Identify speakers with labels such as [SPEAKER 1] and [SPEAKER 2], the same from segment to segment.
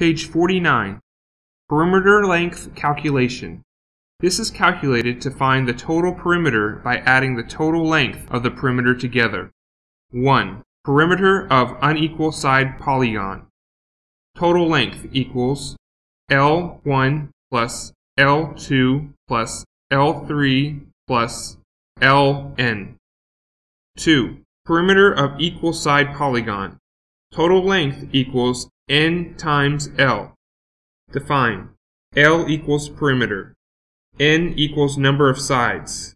[SPEAKER 1] Page 49. Perimeter length calculation. This is calculated to find the total perimeter by adding the total length of the perimeter together. 1. Perimeter of unequal side polygon. Total length equals L1 plus L2 plus L3 plus Ln. 2. Perimeter of equal side polygon. Total length equals n times L. Define. L equals perimeter. n equals number of sides.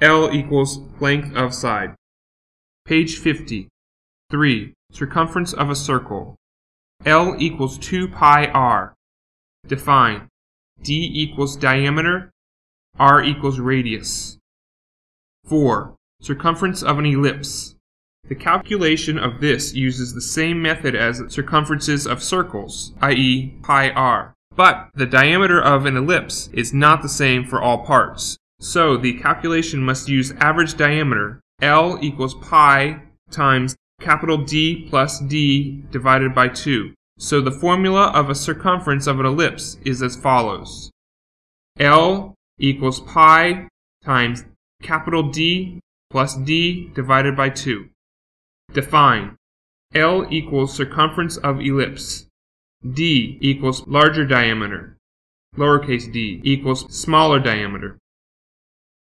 [SPEAKER 1] L equals length of side. Page 50. 3. Circumference of a circle. L equals 2 pi r. Define. D equals diameter. R equals radius. 4. Circumference of an ellipse. The calculation of this uses the same method as circumferences of circles, i.e. pi r. But the diameter of an ellipse is not the same for all parts. So the calculation must use average diameter, L equals pi times capital D plus D divided by 2. So the formula of a circumference of an ellipse is as follows. L equals pi times capital D plus D divided by 2. Define. L equals circumference of ellipse. D equals larger diameter. Lowercase d equals smaller diameter.